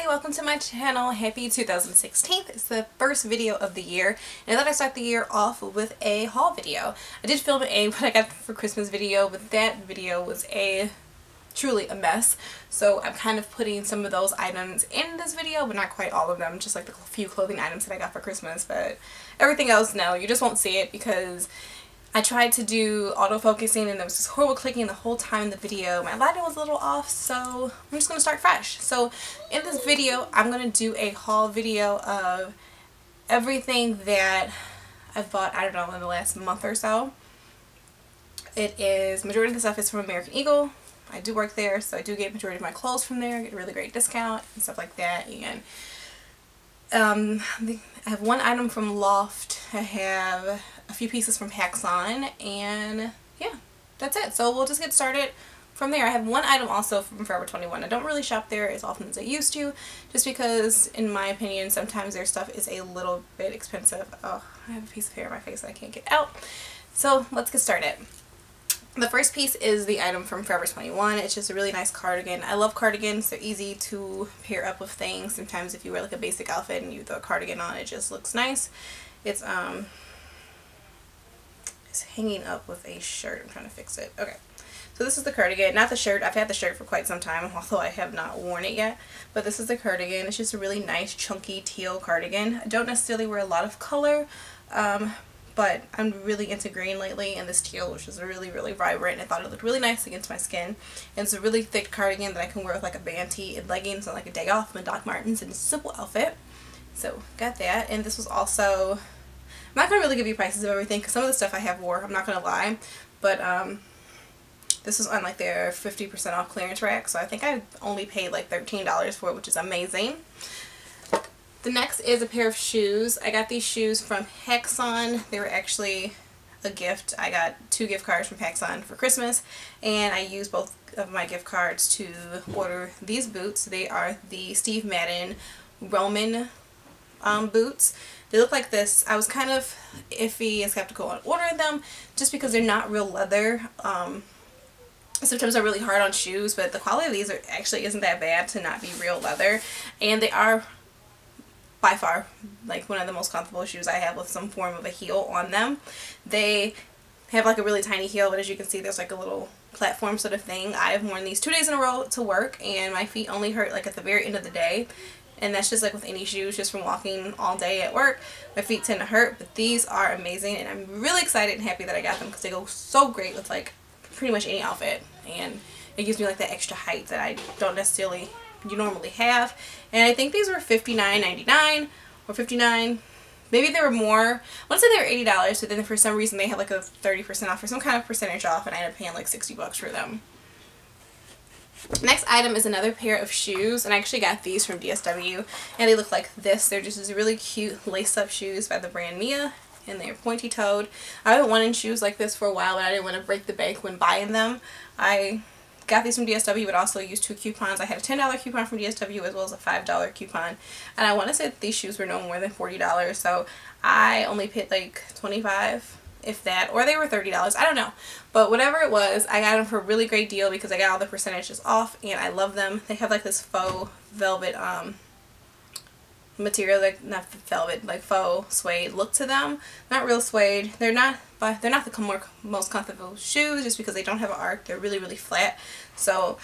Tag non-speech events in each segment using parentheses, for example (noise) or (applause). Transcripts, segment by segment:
everybody, welcome to my channel. Happy 2016. It's the first video of the year and I thought I'd start the year off with a haul video. I did film a (laughs) what I got for Christmas video but that video was a truly a mess so I'm kind of putting some of those items in this video but not quite all of them just like the few clothing items that I got for Christmas but everything else no you just won't see it because I tried to do auto-focusing and there was this horrible clicking the whole time in the video. My lighting was a little off so I'm just going to start fresh. So in this video I'm going to do a haul video of everything that I've bought, I don't know, in the last month or so. It is, majority of the stuff is from American Eagle. I do work there so I do get majority of my clothes from there, get a really great discount and stuff like that. And um, I have one item from Loft. I have a few pieces from PacSun and yeah, that's it. So we'll just get started from there. I have one item also from Forever 21. I don't really shop there as often as I used to just because in my opinion sometimes their stuff is a little bit expensive. Oh, I have a piece of hair in my face that I can't get out. So let's get started. The first piece is the item from Forever 21. It's just a really nice cardigan. I love cardigans. They're easy to pair up with things. Sometimes if you wear like a basic outfit and you throw a cardigan on, it just looks nice. It's um it's hanging up with a shirt. I'm trying to fix it. Okay. So this is the cardigan. Not the shirt. I've had the shirt for quite some time, (laughs) although I have not worn it yet. But this is the cardigan. It's just a really nice, chunky teal cardigan. I don't necessarily wear a lot of color, um, but I'm really into green lately, and this teal, which is really, really vibrant. I thought it looked really nice against my skin. And it's a really thick cardigan that I can wear with like a band tee and leggings on like a day off in Doc Martens in a simple outfit. So got that. And this was also I'm not going to really give you prices of everything because some of the stuff I have wore, I'm not going to lie. But um, this was on like their 50% off clearance rack. So I think I only paid like $13 for it, which is amazing. The next is a pair of shoes. I got these shoes from PacSun. They were actually a gift. I got two gift cards from PacSun for Christmas and I used both of my gift cards to order these boots. They are the Steve Madden Romman um, boots. They look like this. I was kind of iffy and skeptical on ordering them just because they're not real leather. Um, sometimes they're really hard on shoes, but the quality of these are, actually isn't that bad to not be real leather. And they are by far like one of the most comfortable shoes I have with some form of a heel on them. They have like a really tiny heel, but as you can see there's like a little platform sort of thing. I've worn these two days in a row to work and my feet only hurt like at the very end of the day and that's just like with any shoes just from walking all day at work my feet tend to hurt but these are amazing and I'm really excited and happy that I got them because they go so great with like pretty much any outfit and it gives me like that extra height that I don't necessarily you normally have and I think these were $59.99 or 59 maybe they were more I want to say they were $80 but then for some reason they had like a 30% off or some kind of percentage off and I ended up paying like 60 bucks for them Next item is another pair of shoes, and I actually got these from DSW, and they look like this. They're just these really cute lace-up shoes by the brand Mia, and they're pointy-toed. I've been wanting shoes like this for a while, but I didn't want to break the bank when buying them. I got these from DSW, but also used two coupons. I had a $10 coupon from DSW as well as a $5 coupon, and I want to say these shoes were no more than $40, so I only paid like 25 if that, or they were $30, I don't know. But whatever it was, I got them for a really great deal because I got all the percentages off and I love them. They have like this faux velvet um, material, like not velvet, like faux suede look to them. Not real suede. They're not, but they're not the more, most comfortable shoes just because they don't have an arc. They're really, really flat. So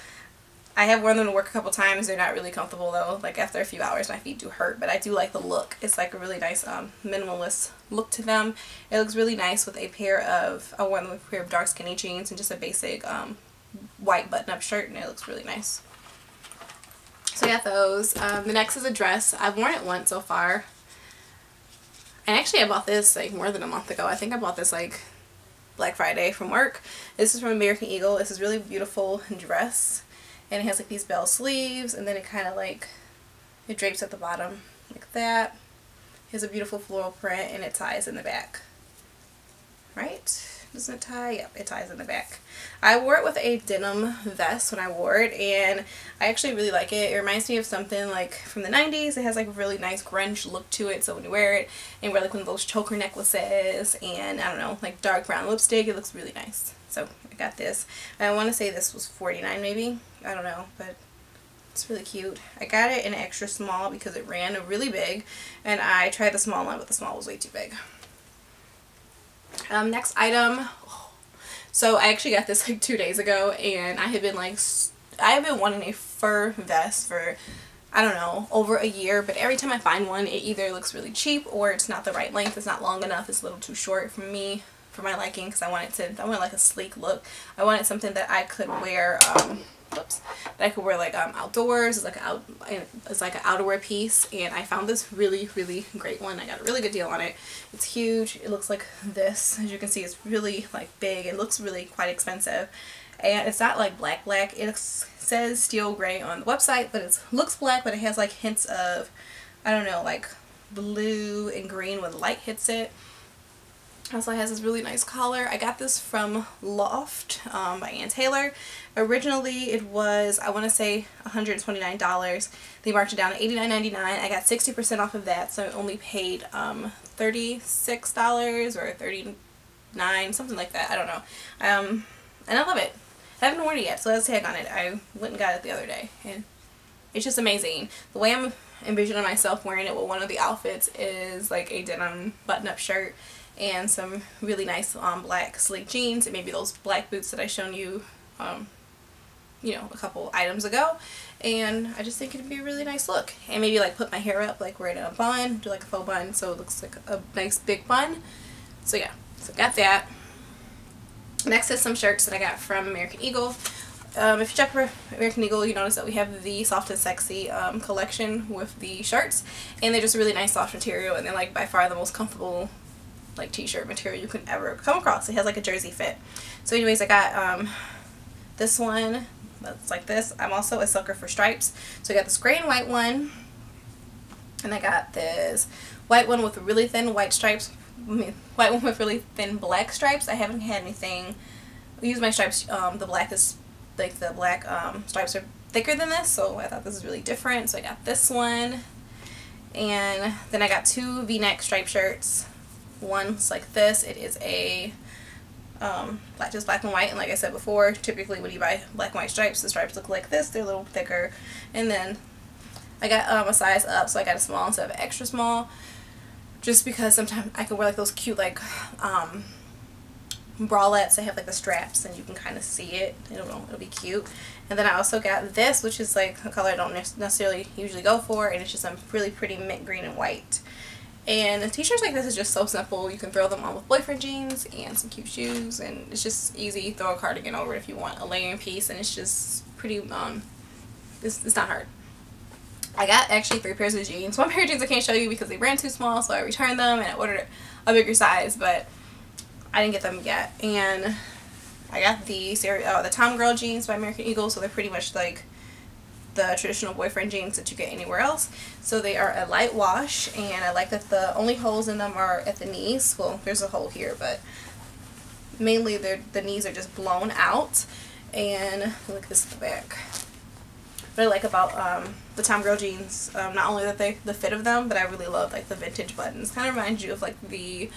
I have worn them to work a couple times. They're not really comfortable though. Like after a few hours my feet do hurt. But I do like the look. It's like a really nice um, minimalist look to them. It looks really nice with a pair of, I wore them with a pair of dark skinny jeans and just a basic um, white button-up shirt and it looks really nice. So I got those. Um, the next is a dress. I've worn it once so far. And actually I bought this like more than a month ago. I think I bought this like Black Friday from work. This is from American Eagle. This is really beautiful dress and it has like these bell sleeves and then it kind of like it drapes at the bottom like that. It has a beautiful floral print and it ties in the back. Right doesn't it tie yep it ties in the back I wore it with a denim vest when I wore it and I actually really like it it reminds me of something like from the 90s it has like a really nice grunge look to it so when you wear it and wear like one of those choker necklaces and I don't know like dark brown lipstick it looks really nice so I got this. I want to say this was 49 maybe. I don't know, but It's really cute. I got it in extra small because it ran really big and I tried the small one but the small was way too big. Um, next item. So I actually got this like two days ago and I have been like, I have been wanting a fur vest for I don't know, over a year, but every time I find one, it either looks really cheap or it's not the right length, it's not long enough, it's a little too short for me, for my liking, because I wanted to, I wanted like a sleek look. I wanted something that I could wear, um, whoops, that I could wear like um, outdoors, it's like, out, it's like an outerwear piece, and I found this really, really great one. I got a really good deal on it. It's huge, it looks like this, as you can see, it's really like big, it looks really quite expensive, and it's not like black black, it's says steel gray on the website, but it looks black, but it has like hints of, I don't know, like blue and green when light hits it. Also it has this really nice collar. I got this from Loft um, by Ann Taylor. Originally it was, I want to say $129. They marked it down to $89.99. I got 60% off of that, so I only paid um, $36 or 39 something like that. I don't know. Um, and I love it. I haven't worn it yet, so let's tag on it. I went and got it the other day, and it's just amazing. The way I'm envisioning myself wearing it with one of the outfits is like a denim button-up shirt and some really nice um, black sleek jeans and maybe those black boots that I shown you um, you know a couple items ago. And I just think it'd be a really nice look. And maybe like put my hair up like wear it in a bun do like a faux bun so it looks like a nice big bun. So yeah. So got that. Next is some shirts that I got from American Eagle. Um, if you check for American Eagle, you notice that we have the Soft and Sexy um, collection with the shirts. And they're just really nice soft material and they're like by far the most comfortable like t-shirt material you can ever come across. It has like a jersey fit. So anyways, I got um, this one that's like this. I'm also a sucker for stripes. So I got this gray and white one. And I got this white one with really thin white stripes I mean, (laughs) white one with really thin black stripes. I haven't had anything. I use my stripes. Um, the black is like the black um, stripes are thicker than this, so I thought this is really different. So I got this one, and then I got two V-neck stripe shirts. One's like this. It is a um, black, just black and white. And like I said before, typically when you buy black and white stripes, the stripes look like this. They're a little thicker. And then I got um, a size up, so I got a small instead of extra small just because sometimes I can wear like those cute like um, bralettes that have like the straps and you can kind of see it. It'll, it'll be cute. And then I also got this, which is like a color I don't necessarily usually go for, and it's just a really pretty mint green and white. And the t-shirts like this is just so simple. You can throw them on with boyfriend jeans and some cute shoes, and it's just easy. Throw a cardigan over if you want a layering piece, and it's just pretty, um, it's, it's not hard. I got actually three pairs of jeans. (laughs) One pair of jeans I can't show you because they ran too small, so I returned them and I ordered a bigger size, but I didn't get them yet. And I got the uh, the Tomgirl jeans by American Eagle, so they're pretty much like the traditional boyfriend jeans that you get anywhere else. So they are a light wash, and I like that the only holes in them are at the knees. Well, there's a hole here, but mainly the knees are just blown out. And look, at this is the back what I like about um, the Tomgirl jeans, um, not only that they the fit of them, but I really love like the vintage buttons. Kind of reminds you of like the,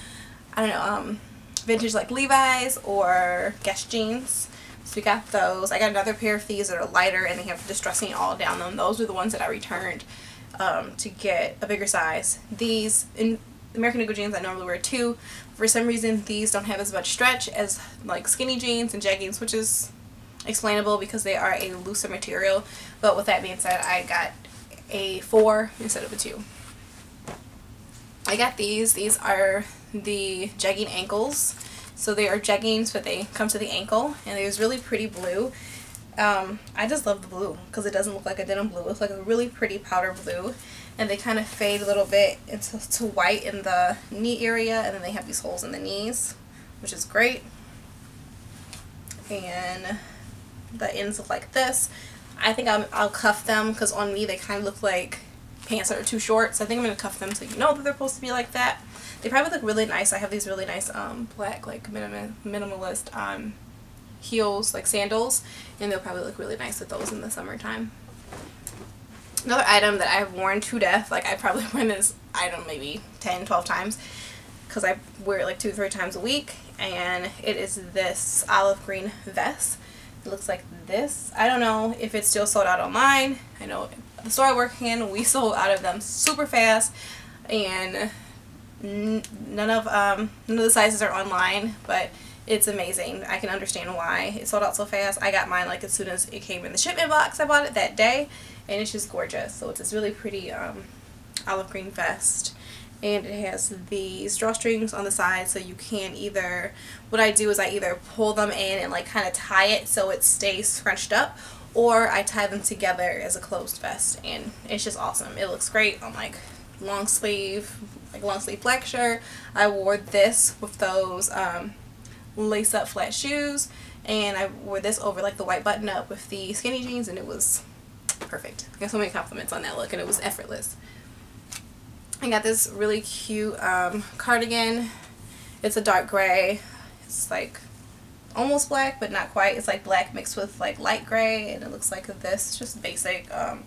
I don't know, um, vintage like Levi's or Guess jeans. So we got those. I got another pair of these that are lighter and they have distressing all down them. Those are the ones that I returned um, to get a bigger size. These, in American Eagle jeans I normally wear two. For some reason these don't have as much stretch as like skinny jeans and jeggings, which is explainable because they are a looser material. But with that being said, I got a 4 instead of a 2. I got these. These are the jegging ankles. So they are jeggings, but they come to the ankle. And there's really pretty blue. Um, I just love the blue because it doesn't look like a denim blue. It's like a really pretty powder blue. And they kind of fade a little bit into to white in the knee area. And then they have these holes in the knees, which is great. And the ends look like this. I think I'll, I'll cuff them because on me they kind of look like pants that are too short. So I think I'm going to cuff them so you know that they're supposed to be like that. They probably look really nice. I have these really nice um, black like minimal, minimalist um, heels like sandals and they'll probably look really nice with those in the summertime. Another item that I've worn to death, like I probably (laughs) wear this item maybe 10, 12 times because I wear it like two, three times a week and it is this olive green vest It looks like this. I don't know if it's still sold out online. I know the store I work in, we sold out of them super fast and none of um, none of the sizes are online, but it's amazing. I can understand why it sold out so fast. I got mine like as soon as it came in the shipment box. I bought it that day, and it's just gorgeous. So it's this really pretty um, olive green vest and it has the drawstrings on the side so you can either what I do is I either pull them in and like kind of tie it so it stays scrunched up or I tie them together as a closed vest and it's just awesome it looks great on like long sleeve like long sleeve black shirt I wore this with those um, lace up flat shoes and I wore this over like the white button up with the skinny jeans and it was perfect I got so many compliments on that look and it was effortless I got this really cute um, cardigan. It's a dark gray. It's like almost black, but not quite. It's like black mixed with like light gray, and it looks like this. Just basic. Um,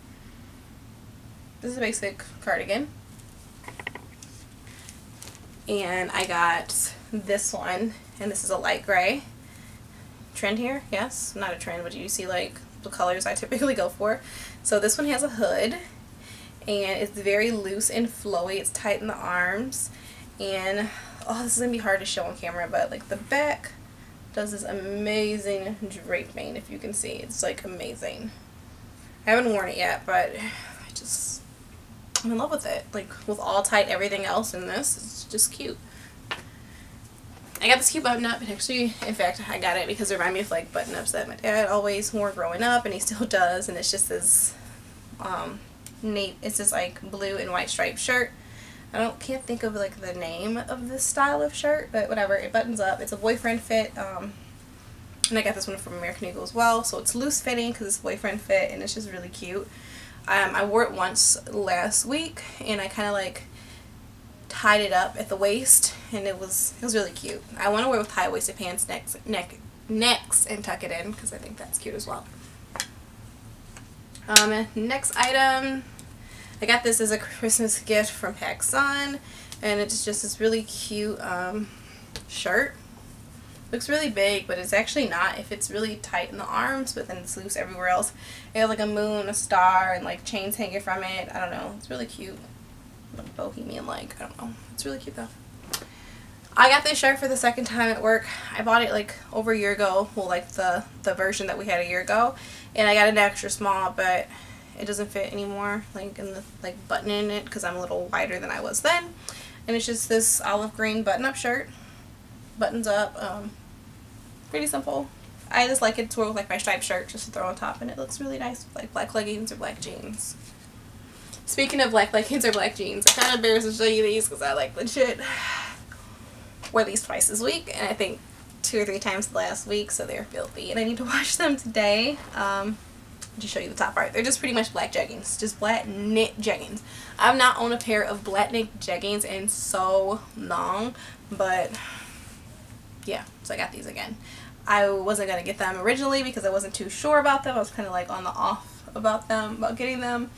this is a basic cardigan. And I got this one, and this is a light gray. Trend here? Yes. Not a trend, but you see like the colors I typically go for. So this one has a hood and it's very loose and flowy. It's tight in the arms and oh this is gonna be hard to show on camera but like the back does this amazing draping if you can see. It's like amazing. I haven't worn it yet but I just I'm in love with it. Like with all tight everything else in this it's just cute. I got this cute button up and actually in fact I got it because it reminded me of like button ups that my dad always wore growing up and he (laughs) still does and it's just this um, navy, it's this like blue and white striped shirt. I don't can't think of like the name of this style of shirt, but whatever. It buttons up. It's a boyfriend fit. Um, and I got this one from American Eagle as well. So it's loose fitting because it's boyfriend fit and it's just really cute. Um, I wore it once last week and I kind of like tied it up at the waist and it was it was really cute. I want to wear with high-waisted pants next, neck, necks and tuck it in because I think that's cute as well. Um, next item, I got this as a Christmas gift from PacSun, and it's just this really cute um, shirt. Looks really big, but it's actually not if it's really tight in the arms, but then it's loose everywhere else. It has like a moon, a star, and like chains hanging from it. I don't know. It's really cute. Like bohemian like. I don't know. It's really cute though. I got this shirt for the second time at work. I bought it like over a year ago. Well, like the, the version that we had a year ago. And I got an extra small, but it doesn't fit anymore. Like in the like button in it because I'm a little wider than I was then. And it's just this olive green button-up shirt. Buttons up. Um, pretty simple. I just like it to wear with like my striped shirt just to throw on top and it looks really nice with like black leggings or black jeans. Speaking of black leggings or black jeans, I'm kind of embarrassed to show you these because I like legit (sighs) wear these twice this week and I think two or three times last week so they're filthy and I need to (laughs) wash them today. Um, just show you the top part. They're just pretty much black jeggings. Just black knit jeggings. I've not owned a pair of black knit jeggings in so long but yeah so I got these again. I wasn't going to get them originally because I wasn't too sure about them. I was kind of like on the off about them, about getting them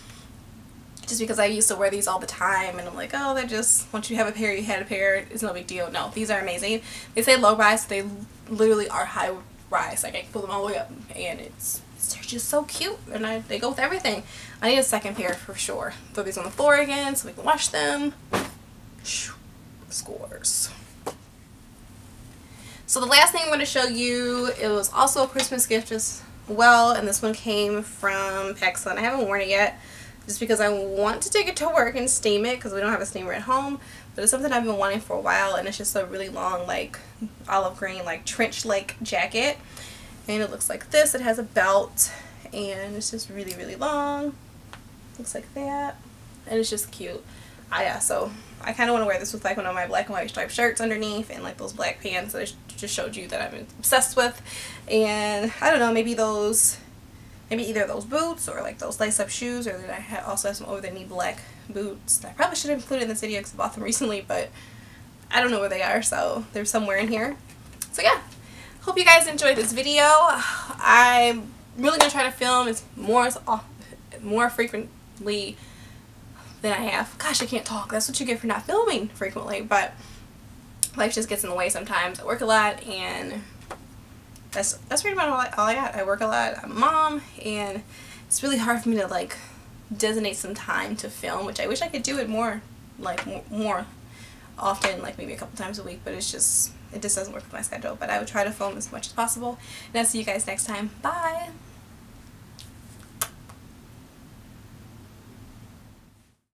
just because I used to wear these all the time and I'm like, oh, they're just, once you have a pair, you had a pair, it's no big deal. No, these are amazing. They say low rise, so they literally are high rise. Like I can pull them all the way up and it's, they're just so cute and I, they go with everything. I need a second pair for sure. Throw these on the floor again so we can wash them. Scores. So the last thing I'm going to show you, it was also a Christmas gift as well and this one came from PacSun. I haven't worn it yet just because I want to take it to work and steam it because we don't have a steamer at home but it's something I've been wanting for a while and it's just a really long like olive green like trench like jacket. And it looks like this. It has a belt and it's just really really long. Looks like that. And it's just cute. I, yeah so I kind of want to wear this with like one of my black and white striped shirts underneath and like those black pants that I just showed you that I'm obsessed with. And I don't know maybe those maybe either those boots or like those lace up shoes or then I also have some over the knee black boots I probably should have included in this video because I bought them recently but I don't know where they are so they're somewhere in here. So yeah. Hope you guys enjoyed this video. I'm really gonna try to film as more as more frequently than I have. Gosh I can't talk. That's what you get for not filming frequently but life just gets in the way sometimes. I work a lot and that's that's pretty much all I, all I got. I work a lot. I'm a mom, and it's really hard for me to like designate some time to film, which I wish I could do it more, like more, often, like maybe a couple times a week. But it's just it just doesn't work with my schedule. But I would try to film as much as possible. And I'll see you guys next time. Bye.